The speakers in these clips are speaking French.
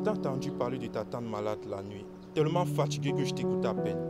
Je t'ai entendu parler de ta tante malade la nuit. Tellement fatigué que je t'écoute à peine.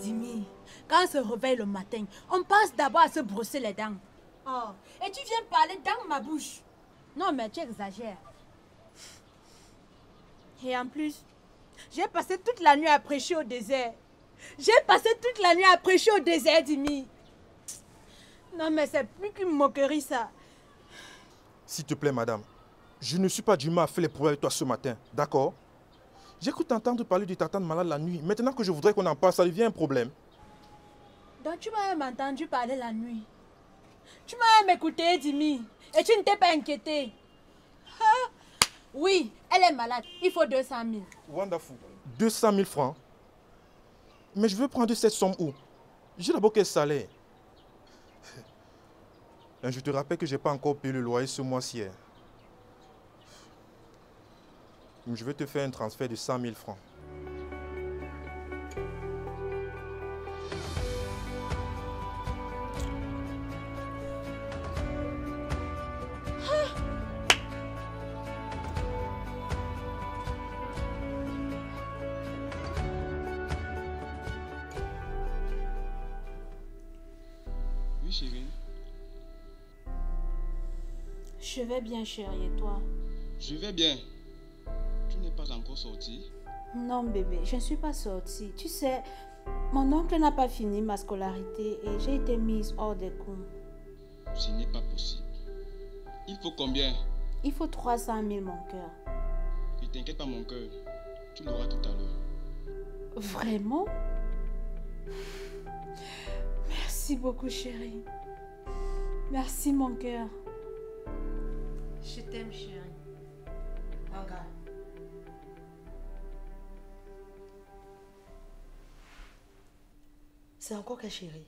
Dimi, quand on se réveille le matin, on pense d'abord à se brosser les dents. Oh, et tu viens parler dans ma bouche. Non, mais tu exagères. Et en plus, j'ai passé toute la nuit à prêcher au désert. J'ai passé toute la nuit à prêcher au désert, Dimi. Non, mais c'est plus qu'une moquerie, ça. S'il te plaît, madame, je ne suis pas du mal à faire les problèmes avec toi ce matin, d'accord? J'ai cru t'entendre parler de ta tante malade la nuit. Maintenant que je voudrais qu'on en parle, ça devient un problème. Donc tu m'as même entendu parler la nuit. Tu m'as même écouté, Dimi. Et tu ne t'es pas inquiété. Ah, oui, elle est malade. Il faut 200 000. Wonderful. 200 000 francs Mais je veux prendre cette somme où? J'ai d'abord quel salaire? Je te rappelle que je n'ai pas encore payé le loyer ce mois-ci. hein. Je vais te faire un transfert de 100 000 francs. Oui, chérie. Je vais bien, chérie, et toi? Je vais bien. Tu n'es pas encore sorti? Non, bébé, je ne suis pas sortie. Tu sais, mon oncle n'a pas fini ma scolarité et j'ai été mise hors des cours. Ce n'est pas possible. Il faut combien? Il faut 300 000, mon cœur. Ne t'inquiète pas, mon cœur. Tu l'auras tout à l'heure. Vraiment? Merci beaucoup, chérie. Merci, mon cœur. Je t'aime, chérie. Regarde. C'est encore quelle chérie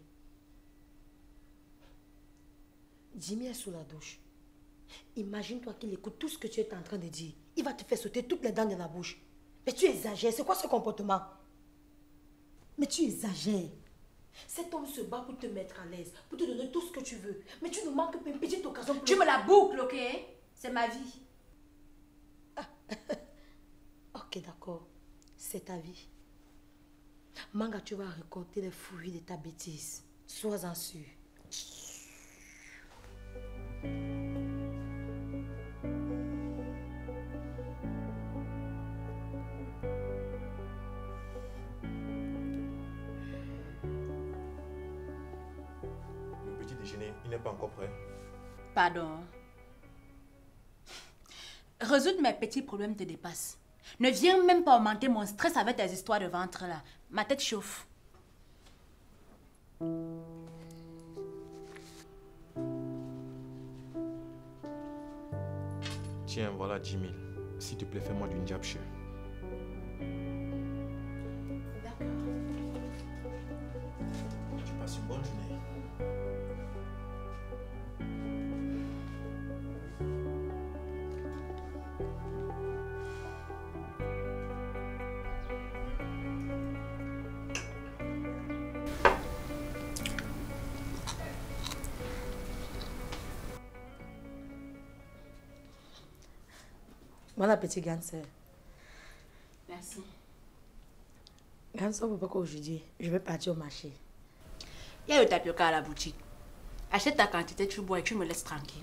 Jimmy est sous la douche. Imagine-toi qu'il écoute tout ce que tu es en train de dire. Il va te faire sauter toutes les dents de la bouche. Mais tu exagères. C'est quoi ce comportement? Mais tu exagères. Cet homme se bat pour te mettre à l'aise, pour te donner tout ce que tu veux. Mais tu ne manques pas une petite occasion pour... Tu me la boucles, ok? C'est ma vie. Ok, d'accord. C'est ta vie. Manga, tu vas récolter les fruits de ta bêtise. Sois-en sûr. Le petit déjeuner, il n'est pas encore prêt. Pardon. Résoudre mes petits problèmes te dépasse. Ne viens même pas augmenter mon stress avec tes histoires de ventre là. Ma tête chauffe. Tiens, voilà 10 000. S'il te plaît, fais-moi du njapche. Voilà, petit Ganser. Merci. Ganser, pourquoi qu'aujourd'hui, je vais partir au marché. Il y a le tapioca à la boutique. Achète ta quantité, tu bois et tu me laisses tranquille.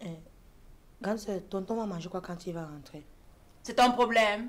Eh, Ganser, tonton va manger quoi quand il va rentrer? C'est ton problème.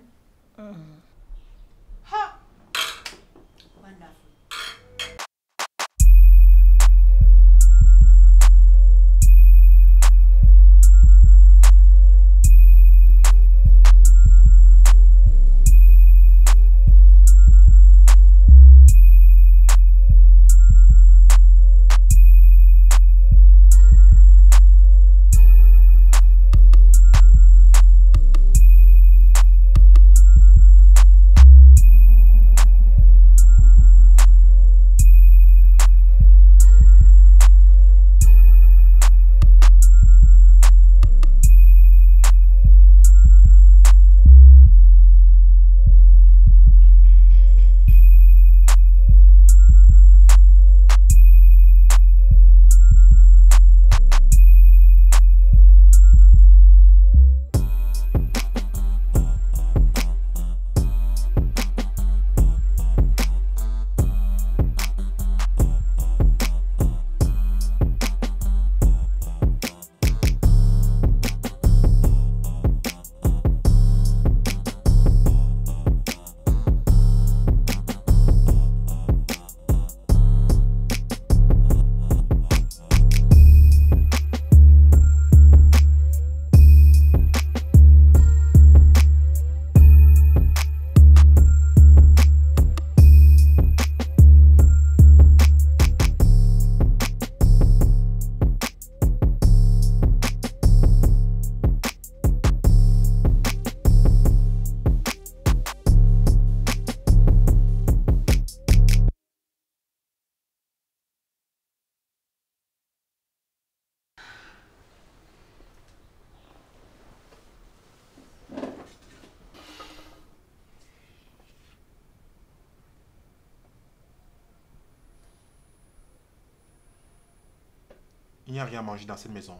Il n'y a rien à manger dans cette maison.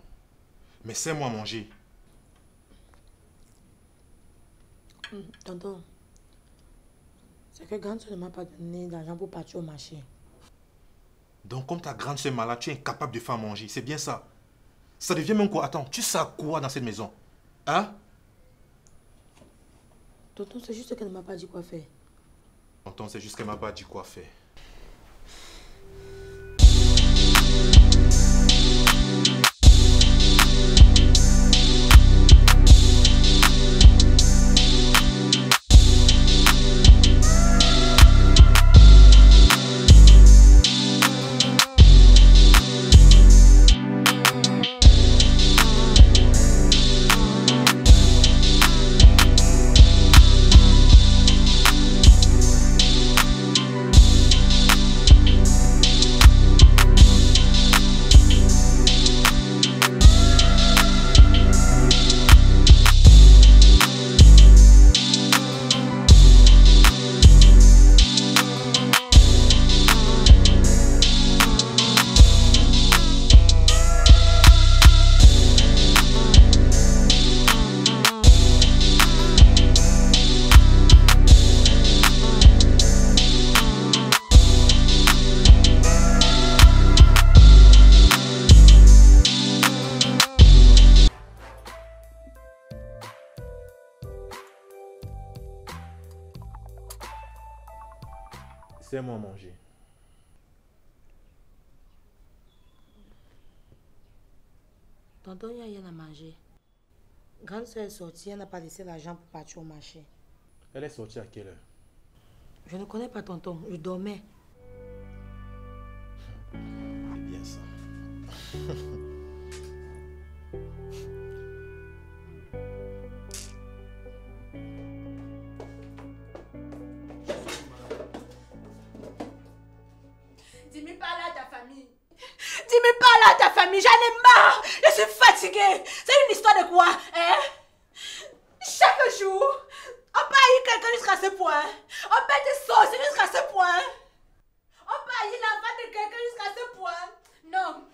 Mais c'est moi manger. Hum, Tonton, c'est que Grande ne m'a pas donné d'argent pour partir au marché. Donc, comme ta grande soeur est malade, tu es incapable de faire manger. C'est bien ça. Ça devient même quoi? Attends, tu sais quoi dans cette maison? Hein? Tonton, c'est juste qu'elle ne m'a pas dit quoi faire. Tonton, c'est juste qu'elle m'a pas dit quoi faire. C'est moi manger. Tonton, il n'y a rien à manger. Grande soeur est sortie, elle n'a pas laissé l'argent pour partir au marché. Elle est sortie à quelle heure? Je ne connais pas tonton, je dormais. C'est bien ça. Je suis fatiguée. C'est une histoire de quoi, hein? Chaque jour, on peut haïr quelqu'un jusqu'à ce point. On peut être saucer jusqu'à ce point. On peut haïr l'enfant de quelqu'un jusqu'à ce point. Non,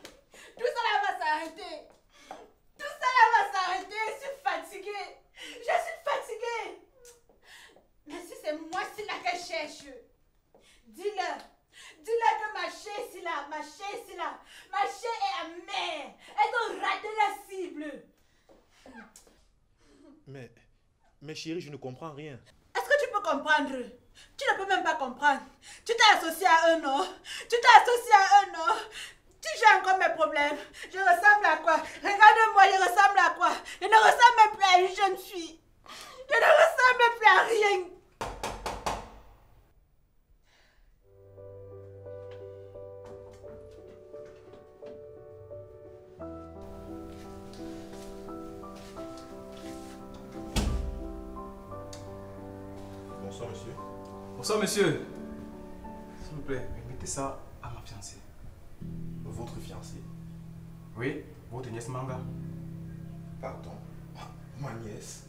tout cela va s'arrêter. Tout cela va s'arrêter. Je suis fatiguée. Je suis fatiguée. Mais si c'est moi, c'est là qu'elle cherche. Dis-leur. Dis-leur que ma chair est ici là. Ma chair est ici là. Ma chair est amère. Elles ont raté la cible. Mais, mais chérie, je ne comprends rien. Est-ce que tu peux comprendre? Tu ne peux même pas comprendre. Tu t'es associé à un homme. Tu t'es associé à un homme. Tu gères encore mes problèmes. Je ressemble à quoi? Regarde-moi, je ressemble à quoi? Je ne ressemble même plus à une jeune fille. Je ne ressemble plus à rien. Bonsoir monsieur. S'il vous plaît, remettez ça à ma fiancée. Votre fiancée. Oui, votre nièce Manga. Pardon. Ma nièce.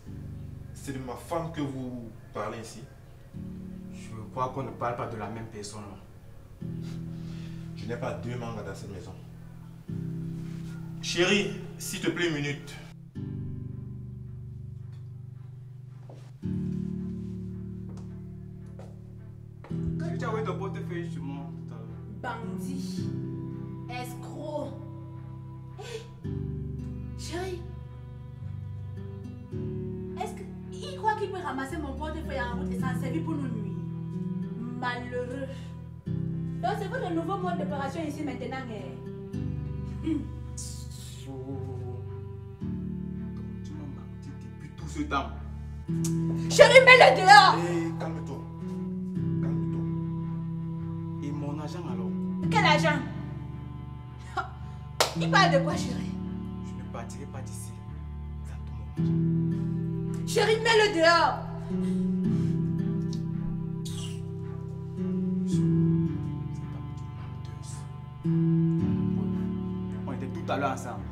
C'est de ma femme que vous parlez ici. Je crois qu'on ne parle pas de la même personne. Je n'ai pas deux mangas dans cette maison. Chérie, s'il te plaît, une minute. Bandit. Escroc. Hé, chérie. Est-ce qu'il croit qu'il peut ramasser mon portefeuille en route et s'en servir pour nous nuire? Malheureux. Donc c'est votre nouveau mode d'opération ici maintenant. eh? Oh. Donc tu m'as menti depuis tout ce temps. Chérie, mets-le dehors. Hé, Quel argent Il parle de quoi, chérie? Je ne partirai pas d'ici. Chérie, mets-le dehors. On était tout à l'heure ensemble.